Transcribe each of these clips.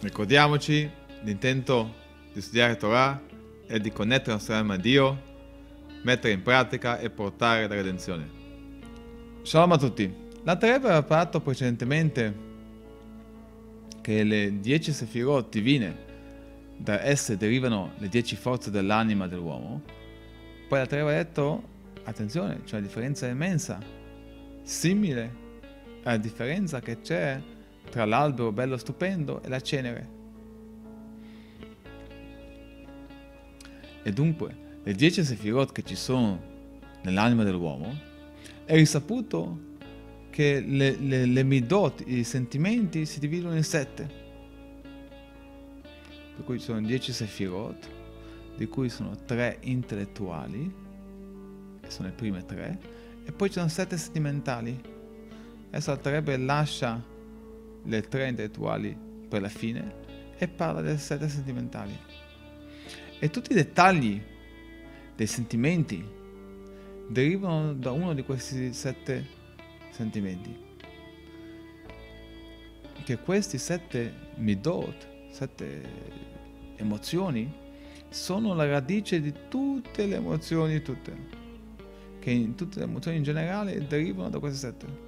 Ricordiamoci, l'intento di studiare Torah è di connettere la nostra anima a Dio, mettere in pratica e portare la redenzione. Shalom a tutti. La Tereva aveva parlato precedentemente che le dieci sefirot divine, da esse derivano le dieci forze dell'anima dell'uomo. Poi la Tereva ha detto, attenzione, c'è una differenza immensa, simile alla differenza che c'è tra l'albero bello stupendo e la cenere. E dunque, le dieci sefirot che ci sono nell'anima dell'uomo, è risaputo che le, le, le midot, i sentimenti, si dividono in sette. Per cui ci sono dieci sefirot, di cui sono tre intellettuali, che sono le prime tre, e poi ci sono sette sentimentali. Adesso Altarebbe lascia le tre intellettuali per la fine e parla delle sette sentimentali. E tutti i dettagli dei sentimenti derivano da uno di questi sette sentimenti. Che questi sette midot, sette emozioni, sono la radice di tutte le emozioni, tutte. Che in tutte le emozioni in generale derivano da queste sette.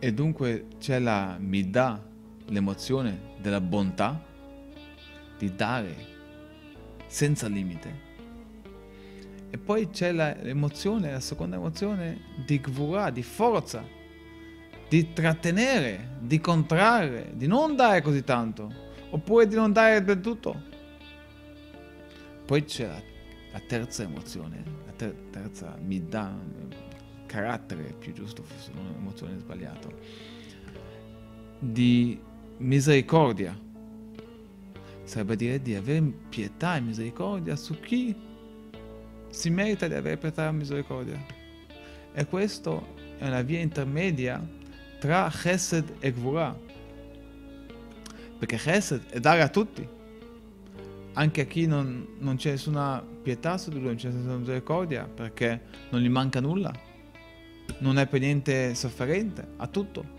E dunque c'è la midà, l'emozione della bontà, di dare senza limite. E poi c'è l'emozione, la seconda emozione di gvura, di forza, di trattenere, di contrarre, di non dare così tanto, oppure di non dare del tutto. Poi c'è la, la terza emozione, la ter- terza midà, carattere più giusto, forse non emozione sbagliato, di misericordia. Sarebbe dire di avere pietà e misericordia su chi si merita di avere pietà e misericordia. E questa è una via intermedia tra Chesed e Gvura. Perché Chesed è dare a tutti, anche a chi non, non c'è nessuna pietà su di lui, non c'è nessuna misericordia, perché non gli manca nulla non è per niente sofferente, ha tutto.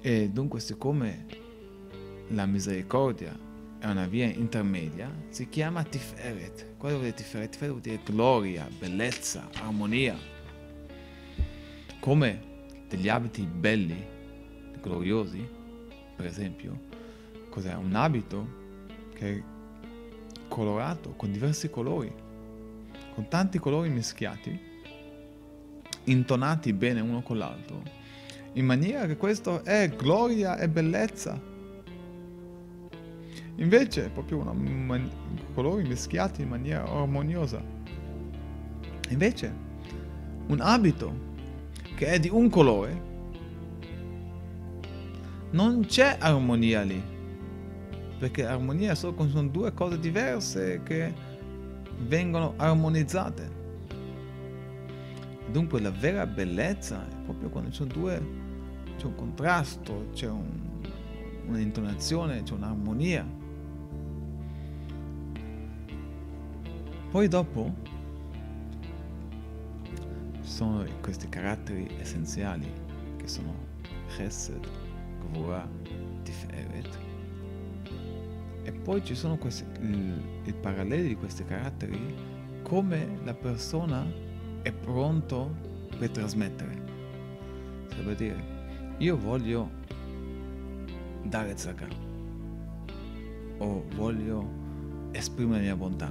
E dunque siccome la misericordia è una via intermedia, si chiama Tiferet. Cosa vuol dire Tiferet? Tiferet vuol dire gloria, bellezza, armonia. Come degli abiti belli, gloriosi, per esempio, cos'è? Un abito che è colorato con diversi colori con tanti colori mischiati, intonati bene uno con l'altro, in maniera che questo è gloria e bellezza. Invece è proprio una man- colori mischiati in maniera armoniosa. Invece un abito che è di un colore non c'è armonia lì. Perché armonia solo con due cose diverse che vengono armonizzate. Dunque la vera bellezza è proprio quando c'è due, c'è un contrasto, c'è un, un'intonazione, c'è un'armonia. Poi dopo ci sono questi caratteri essenziali che sono Chesed, Gvura, Tiferet e poi ci sono questi, il, il parallelo di questi caratteri, come la persona è pronto per trasmettere. Sarebbe dire, io voglio dare zaka o voglio esprimere la mia bontà.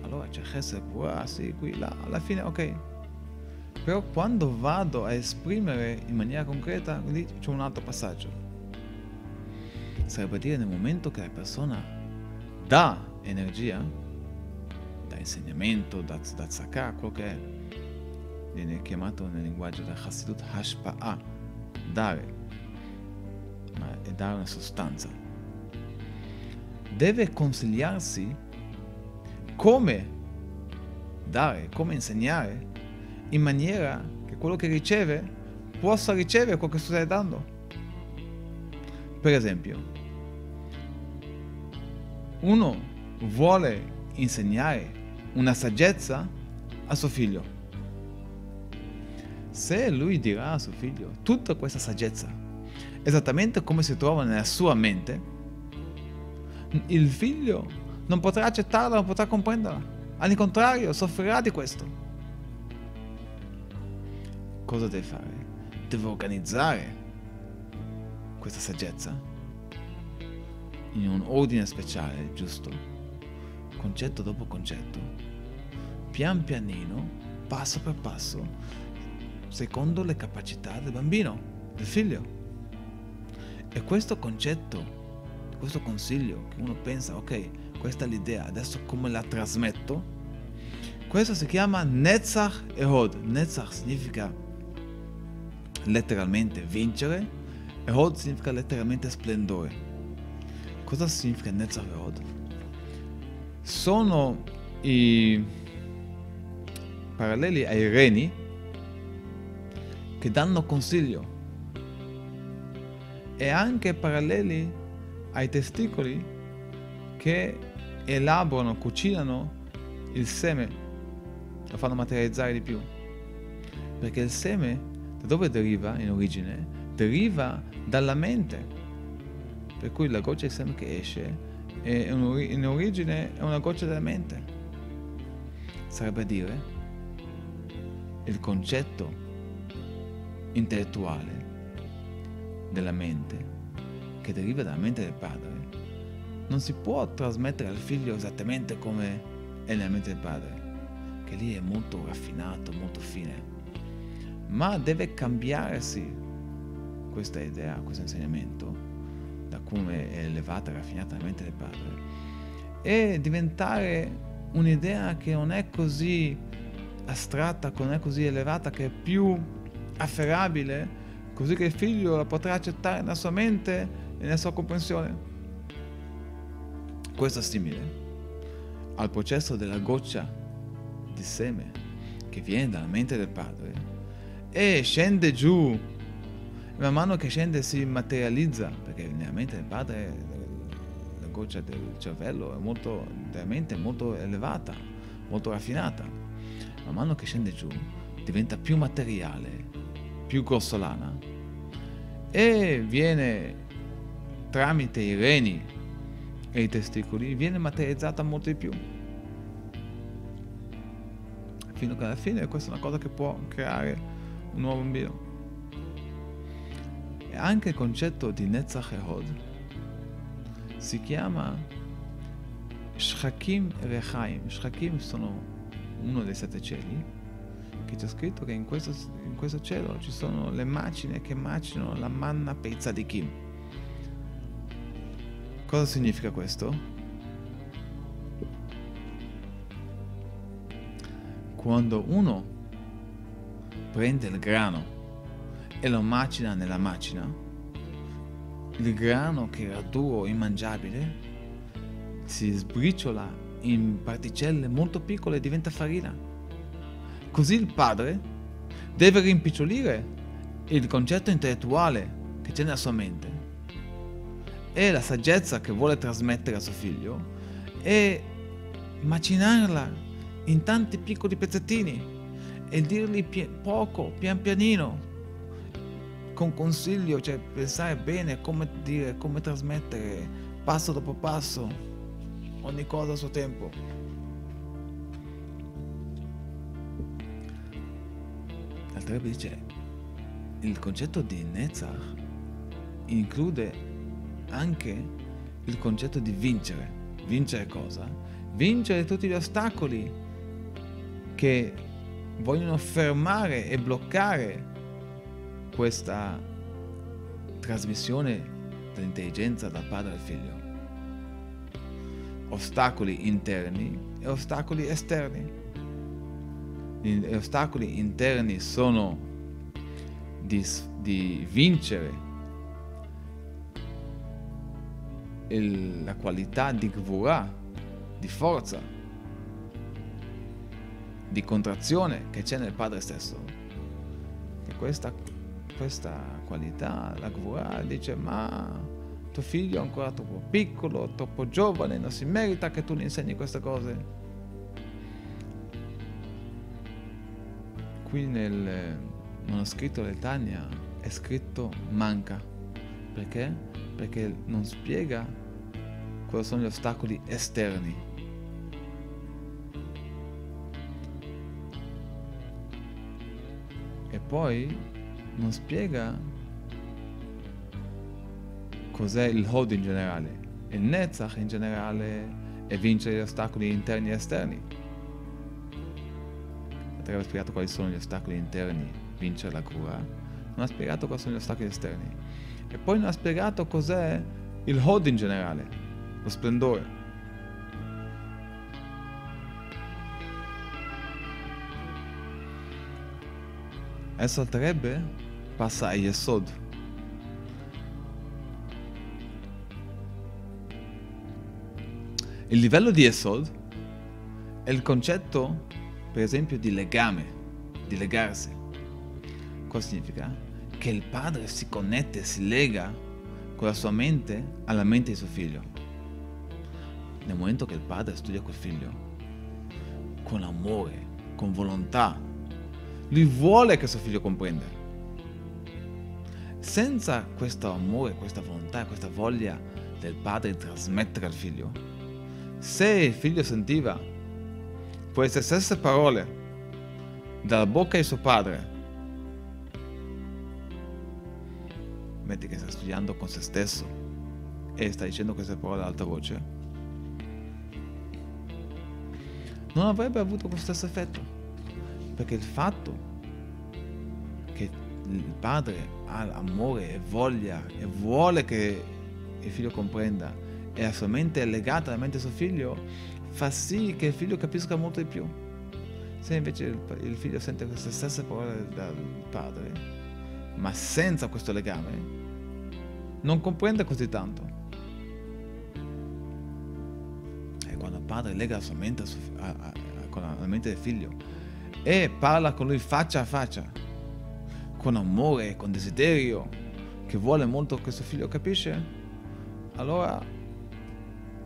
Allora c'è Chesed, ah sì, qui, là, alla fine ok. Però quando vado a esprimere in maniera concreta, lì c'è un altro passaggio sarebbe dire nel momento che la persona dà energia, da insegnamento, da, da tzaka, quello che è, viene chiamato nel linguaggio del Hasidut Hashpa'a, dare, ma è dare una sostanza. Deve consigliarsi come dare, come insegnare, in maniera che quello che riceve possa ricevere quello che stai dando. Per esempio, uno vuole insegnare una saggezza a suo figlio, se lui dirà a suo figlio tutta questa saggezza, esattamente come si trova nella sua mente, il figlio non potrà accettarla, non potrà comprenderla. Al contrario, soffrirà di questo. Cosa deve fare? Deve organizzare questa saggezza in un ordine speciale, giusto? Concetto dopo concetto, pian pianino, passo per passo, secondo le capacità del bambino, del figlio. E questo concetto, questo consiglio che uno pensa, ok, questa è l'idea, adesso come la trasmetto? Questo si chiama Netzach Ehod. Netzach significa letteralmente vincere, Ehod significa letteralmente splendore. Cosa significa Netzach Ehod? Sono i paralleli ai reni che danno consiglio e anche paralleli ai testicoli che elaborano, cucinano il seme, lo fanno materializzare di più. Perché il seme, da dove deriva in origine? Deriva dalla mente. Per cui la goccia di seme che esce in origine è una goccia della mente. Sarebbe a dire il concetto intellettuale della mente, che deriva dalla mente del padre, non si può trasmettere al figlio esattamente come è nella mente del padre, che lì è molto raffinato, molto fine, ma deve cambiarsi questa idea, questo insegnamento, come è elevata e raffinata la mente del padre, e diventare un'idea che non è così astratta, che non è così elevata, che è più afferrabile, così che il figlio la potrà accettare nella sua mente e nella sua comprensione. Questo è simile al processo della goccia di seme che viene dalla mente del padre e scende giù. Man mano che scende si materializza, perché nella mente del padre la goccia del cervello è molto, veramente molto elevata, molto raffinata. Man mano che scende giù diventa più materiale, più grossolana e viene tramite i reni e i testicoli viene materializzata molto di più fino alla fine questa è una cosa che può creare un nuovo bambino anche il concetto di Netzach Ehod si chiama Shchakim Rechaim Shchakim sono uno dei sette cieli che c'è scritto che in questo, in questo cielo ci sono le macine che macinano la manna pezza di Kim. Cosa significa questo? Quando uno prende il grano e lo macina nella macina, il grano che era duro, immangiabile, si sbriciola in particelle molto piccole e diventa farina. Così il padre deve rimpicciolire il concetto intellettuale che c'è nella sua mente e la saggezza che vuole trasmettere a suo figlio e macinarla in tanti piccoli pezzettini e dirgli pie- poco, pian pianino, con consiglio, cioè pensare bene come dire, come trasmettere passo dopo passo ogni cosa a suo tempo. Altarebbe dice il concetto di Netzach include anche il concetto di vincere. Vincere cosa? Vincere tutti gli ostacoli che vogliono fermare e bloccare questa trasmissione dell'intelligenza dal padre al figlio. Ostacoli interni e ostacoli esterni gli ostacoli interni sono di, di vincere il, la qualità di gvura, di forza, di contrazione che c'è nel padre stesso. E questa, questa qualità, la gvura, dice ma tuo figlio è ancora troppo piccolo, troppo giovane, non si merita che tu gli insegni queste cose. qui nel, manoscritto del Tanya è scritto manca. Perché? Perché non spiega quali sono gli ostacoli esterni. E poi non spiega cos'è il Hod in generale, il Netzach in generale e vincere gli ostacoli interni e esterni. Aveva spiegato quali sono gli ostacoli interni, vincere la cura, non ha spiegato quali sono gli ostacoli esterni. E poi non ha spiegato cos'è il Hod in generale, lo splendore. Adesso al Rebbe passa a Yesod. Il livello di Yesod è il concetto, per esempio, di legame, di legarsi. Cosa significa? Che il padre si connette, si lega con la sua mente alla mente di suo figlio. Nel momento che il padre studia col figlio, con amore, con volontà, lui vuole che suo figlio comprenda. Senza questo amore, questa volontà, questa voglia del padre di trasmettere al figlio, se il figlio sentiva queste stesse parole dalla bocca di suo padre, metti che sta studiando con se stesso e sta dicendo queste parole ad alta voce, non avrebbe avuto questo stesso effetto. Perché il fatto che il padre ha amore e voglia e vuole che il figlio comprenda e la sua mente è legata alla mente del suo figlio, fa sì che il figlio capisca molto di più. Se invece il figlio sente queste stesse parole dal padre, ma senza questo legame, non comprende così tanto. E quando il padre lega la sua mente a, a, a, con la mente del figlio, e parla con lui faccia a faccia, con amore, con desiderio, che vuole molto che suo figlio capisce, allora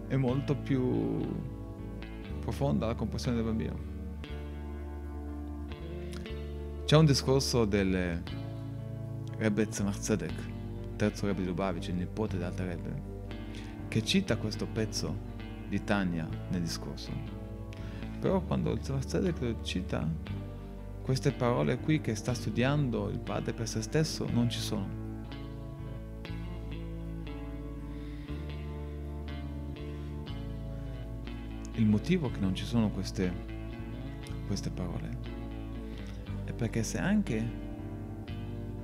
è molto più profonda la comprensione del bambino. C'è un discorso del Rebbe Tzemach Tzedek, terzo Rebbe di Lubavitch, il nipote dell'altro Rebbe, che cita questo pezzo di Tanya nel discorso però quando il Tzedek lo cita, queste parole qui che sta studiando il padre per se stesso non ci sono. Il motivo che non ci sono queste, queste parole è perché se anche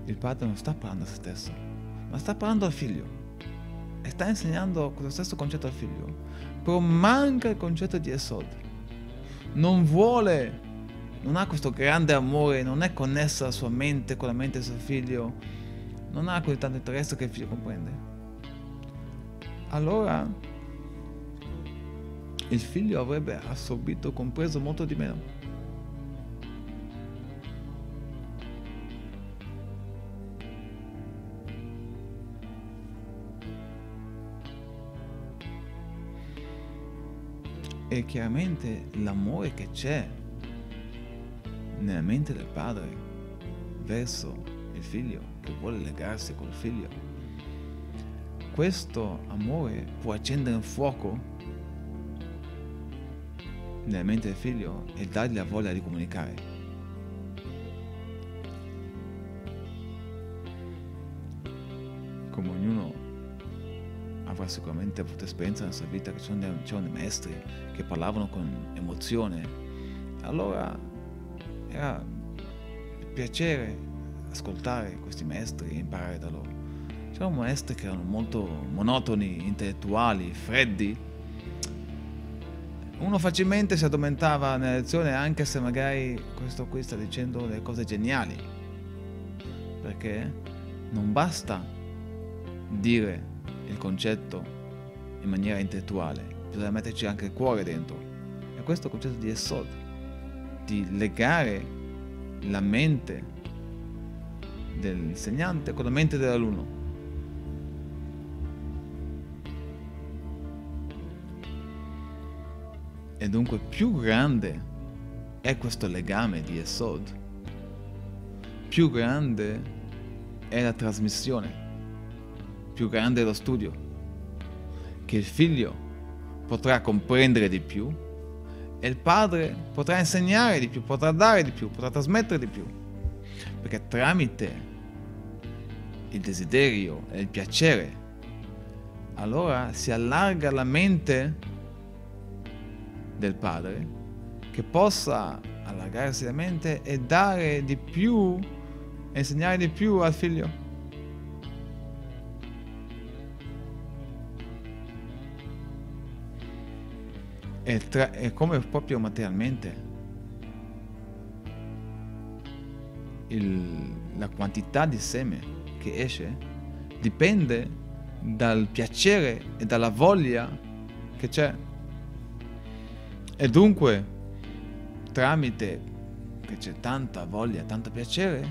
il padre non sta parlando a se stesso, ma sta parlando al figlio e sta insegnando questo stesso concetto al figlio, però manca il concetto di Esod non vuole, non ha questo grande amore, non è connessa la sua mente con la mente del suo figlio, non ha così tanto interesse che il figlio comprende. Allora il figlio avrebbe assorbito, compreso molto di meno. E chiaramente l'amore che c'è nella mente del padre verso il figlio, che vuole legarsi col figlio, questo amore può accendere un fuoco nella mente del figlio e dargli la voglia di comunicare. Come ognuno avrà sicuramente avuto esperienza nella sua vita che c'erano, dei maestri che parlavano con emozione. Allora era piacere ascoltare questi maestri e imparare da loro. C'erano maestri che erano molto monotoni, intellettuali, freddi. Uno facilmente si addormentava nella lezione anche se magari questo qui sta dicendo delle cose geniali. Perché non basta dire il concetto in maniera intellettuale, bisogna metterci anche il cuore dentro. E questo è il concetto di Esod, di legare la mente dell'insegnante con la mente dell'alunno. E dunque più grande è questo legame di Esod, più grande è la trasmissione, più grande è lo studio, che il figlio potrà comprendere di più e il padre potrà insegnare di più, potrà dare di più, potrà trasmettere di più. Perché tramite il desiderio e il piacere, allora si allarga la mente del padre che possa allargarsi la mente e dare di più, insegnare di più al figlio. È, tra, è come proprio materialmente. Il, la quantità di seme che esce dipende dal piacere e dalla voglia che c'è. E dunque tramite che c'è tanta voglia, tanto piacere,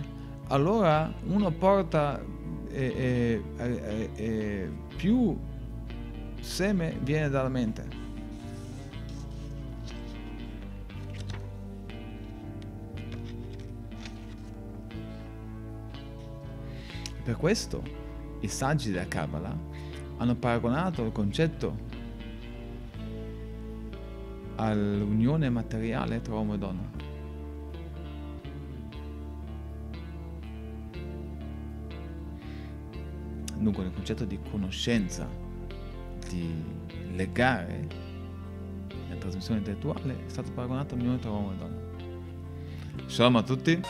allora uno porta eh, eh, eh, più seme viene dalla mente. Per questo i saggi della Kabbalah hanno paragonato il concetto all'unione materiale tra uomo e donna. Dunque il concetto di conoscenza, di legare la trasmissione intellettuale è stato paragonato all'unione tra uomo e donna. Shalom a tutti.